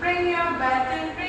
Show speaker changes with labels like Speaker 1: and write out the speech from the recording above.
Speaker 1: Bring your back and